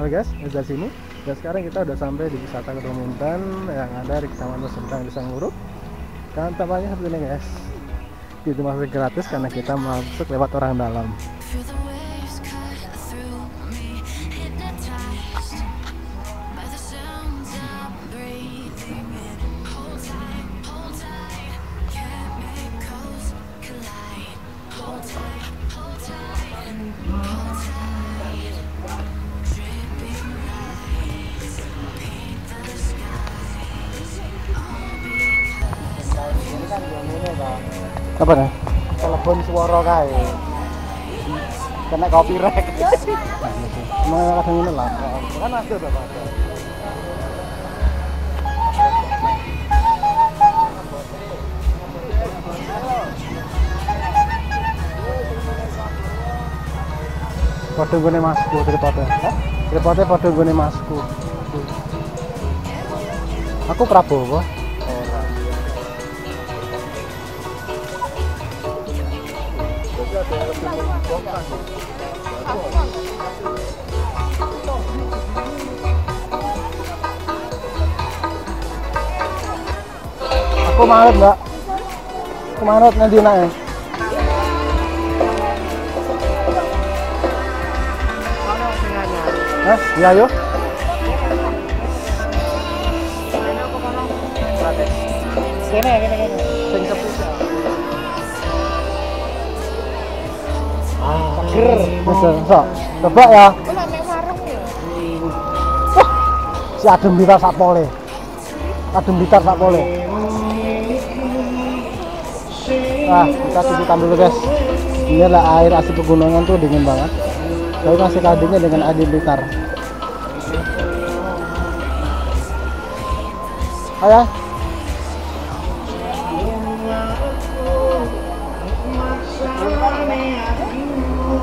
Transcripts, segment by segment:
Oke guys, dari sini. Dan sekarang kita udah sampai di wisata Kedung Munten yang ada di Kecamatan Sentang di Sangguruk. Dan tempatnya seperti ini guys. Itu masuk gratis karena kita masuk lewat orang dalam. Apa nih? Telepon suara kae. Kena copyright. Nah, kadang ini lah. Kan ada tuh, Pak. Padha gone masku tripode. Hah? Tripode padha gone masku. Aku Prabowo. Aku manut, Mbak. Aku manut nanti. Hah? Iya, yuk. Kene, kene. Sing Bisa. Coba ya. Wah, si adem bitar sak pole. Adem bitar sak pole. Nah, kita cicipan dulu guys. Ini adalah air asli pegunungan tuh dingin banget. Tapi masih kadingnya dengan adem bitar. Ayo.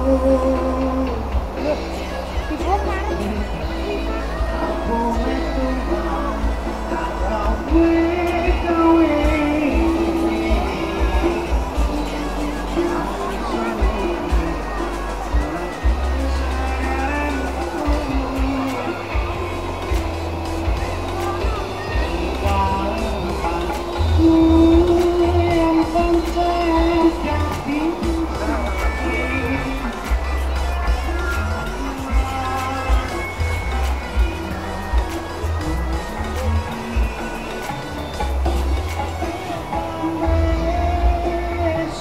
Oh.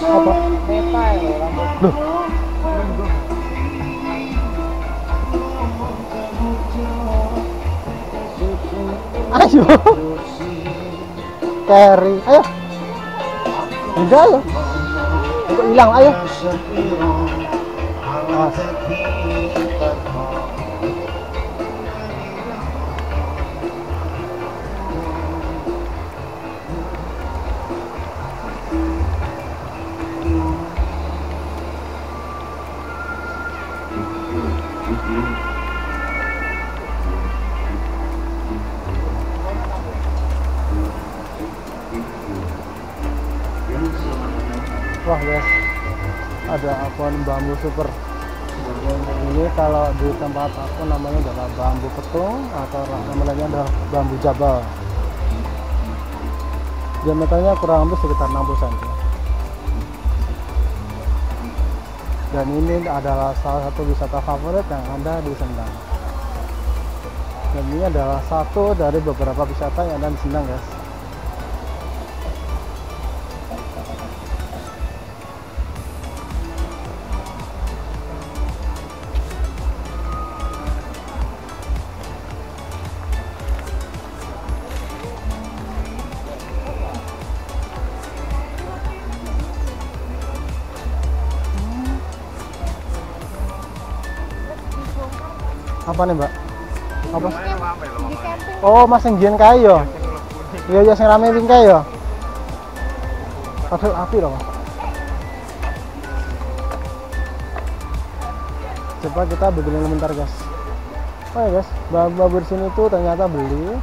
Apa? Ayo. Carry. Ayo. Enggak ayo. Hilang ayo. Ada akuan bambu super. Ini kalau di tempat aku namanya adalah bambu petung atau namanya adalah bambu jabal. Diameternya kurang lebih sekitar 60 cm. Dan ini adalah salah satu wisata favorit yang ada di Sendang. Dan ini adalah satu dari beberapa wisata yang ada di Sendang guys. Apa nih, Mbak? Apa? Oh, Mas sing jian kae yo. Iya, iya sing rame wing kae yo. Padahal api loh, Mas. Coba kita beli bentar, guys. Oh ya, guys, bambu di sini tuh ternyata beli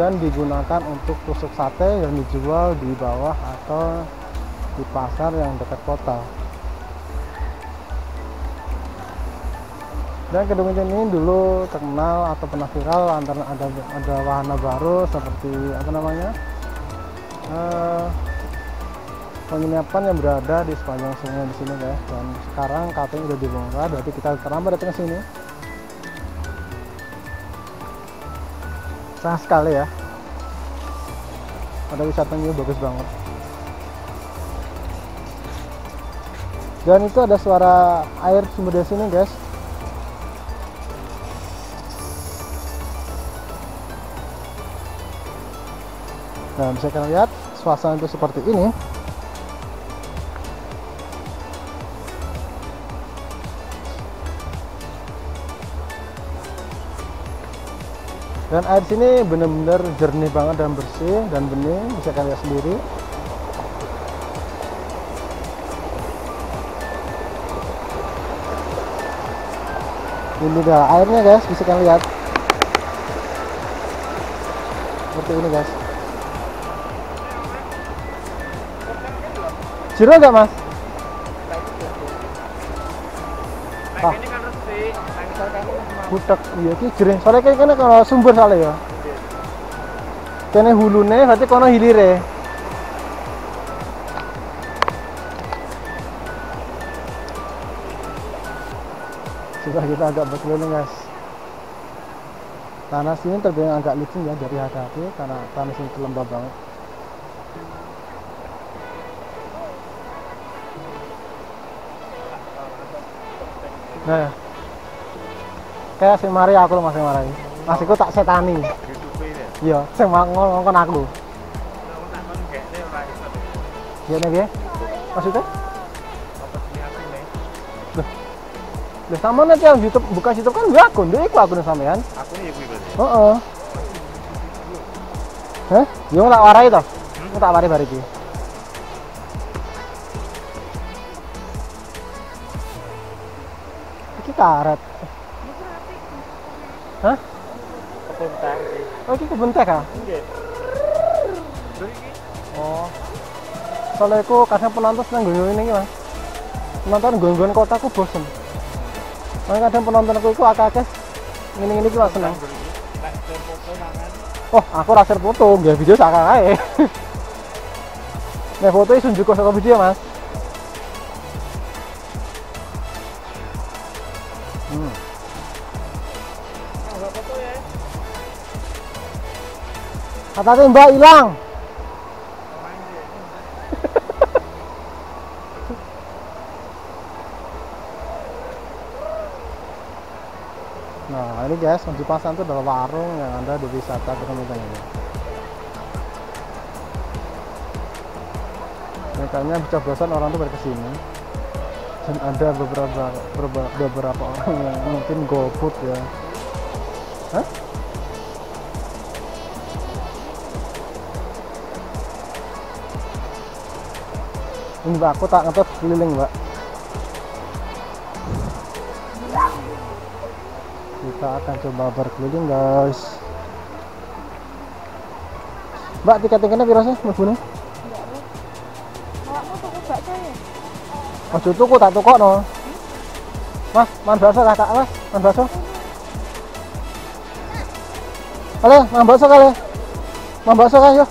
dan digunakan untuk tusuk sate yang dijual di bawah atau di pasar yang dekat kota. Dan Minting ini dulu terkenal atau pernah viral antara ada ada wahana baru seperti apa namanya eh, penginapan yang berada di sepanjang sungai di sini guys. Dan sekarang katanya udah dibongkar, berarti kita terlambat datang ke sini. Sayang sekali ya. Ada wisatanya bagus banget. Dan itu ada suara air sumber dari sini guys. Nah, bisa kalian lihat suasana itu seperti ini. Dan air sini benar-benar jernih banget dan bersih dan bening, bisa kalian lihat sendiri. Ini dia airnya guys, bisa kalian lihat. Seperti ini guys. Jero nggak mas? Ah. ini kan kamu Butek, iya ki jernih. Soalnya kayak kene kalau sumber soalnya ya. Kene hulune berarti kono hilire. Coba kita agak berkeliling guys. Tanah sini terbilang agak licin ya dari hati-hati karena tanah sini lembab banget. Nah, kayak sing mari aku lho Mas sing mari. Mas iku tak setani. Iya, sing ngomong aku. Kon gekne ora iso. Ya nek ya. Maksudnya? Aku nih? Lah sama nanti yang YouTube buka YouTube kan gue akun, dia iku akun sampean. Aku nih kuwi berarti. Heeh. Hah? Yo tak warai to. Aku tak warai bariki. Iki karet. Hah? Kebentar sih. Oh, iki kebentek ah? Nggih. Lho iki Oh. Soalnya aku kadang penonton seneng gue ini mas. Penonton gue kota aku bosen. Makanya kadang penonton aku itu akeh-akeh ini ini mas seneng. iki. Oh, aku rasa foto, nggak video sakit aja. Nah, foto itu sunjuk ke video mas. Katanya mbak hilang. Nah, ini guys, Menuju Pasan itu adalah warung yang ada di wisata Ketemujang ini. Ini kayaknya bosan orang tuh ke sini. Dan ada beberapa beberapa, orang yang mungkin GoFood ya. Hah? Ini mbak, aku tak ngetot keliling mbak. kita akan coba berkeliling guys. Mbak tiket-tiketnya piro sih mlebu Awakmu tuku bakso ya? Ojo tuku tak tukok no mas man bakso kakak mas. Man bakso. Kale man bakso kale man bakso kale yuk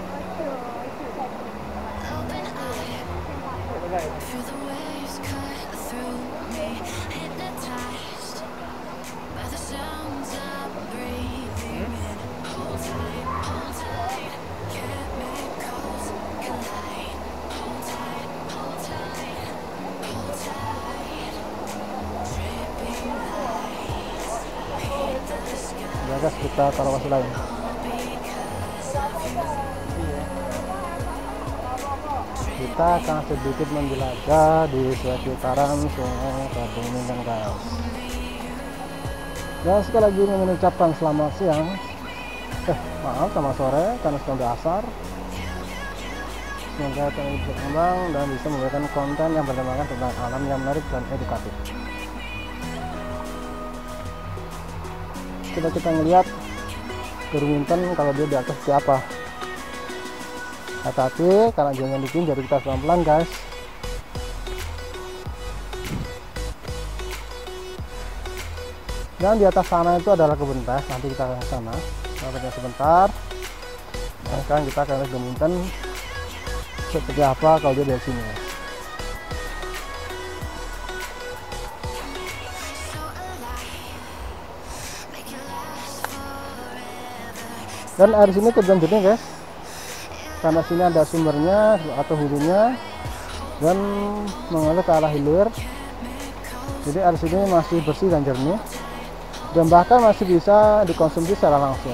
kita taruh masih lain. Kita akan sedikit menjelajah di sekitaran sungai Kedung Minjang guys. dan sekali lagi ingin mengucapkan selamat siang eh maaf selamat sore karena sudah udah asar semoga bisa berkembang dan bisa memberikan konten yang bertemakan tentang alam yang menarik dan edukatif coba kita ngeliat Burung kalau dia di atas seperti apa. Hati-hati karena jangan bikin jadi kita pelan-pelan guys. Dan di atas sana itu adalah kebun teh nanti kita ke sana. Kita sebentar. Dan sekarang kita akan lihat Burung seperti apa kalau dia dari sini dan air sini terjun jernih guys. Karena sini ada sumbernya atau hulunya dan mengalir ke arah hilir. Jadi air sini masih bersih dan jernih dan bahkan masih bisa dikonsumsi secara langsung.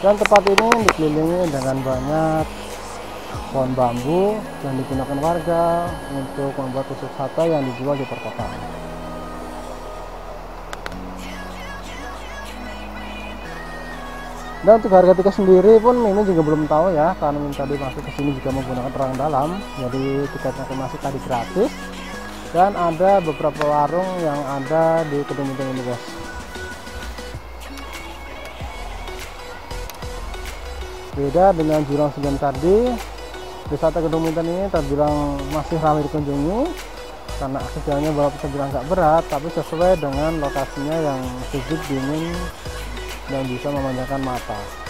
Dan tempat ini dikelilingi dengan banyak pohon bambu yang digunakan warga untuk membuat wisata yang dijual di perkotaan. Dan untuk harga tiket sendiri pun ini juga belum tahu ya, karena ini tadi masuk ke sini juga menggunakan terang dalam, jadi tiketnya masih tadi gratis. Dan ada beberapa warung yang ada di kedung ini guys. Beda dengan jurang sebelum tadi, wisata Gedung Minten ini terbilang masih ramai dikunjungi karena akses jalannya walaupun terbilang nggak berat tapi sesuai dengan lokasinya yang sejuk dingin dan bisa memanjakan mata